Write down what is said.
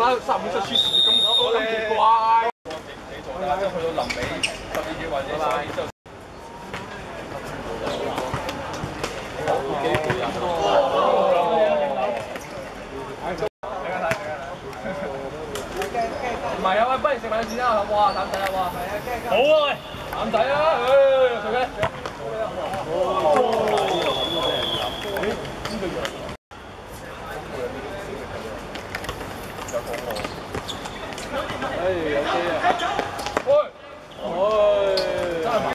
啦，三五七輸時咁咁奇怪。你做啦，即係去到臨尾十二點或者十二點之後。唔係啊，不如食米線啦，哇，淡仔啊，哇，好啊，喂，淡仔啊，誒，有個，哎，有啲啊，喂，喂，真係麻煩。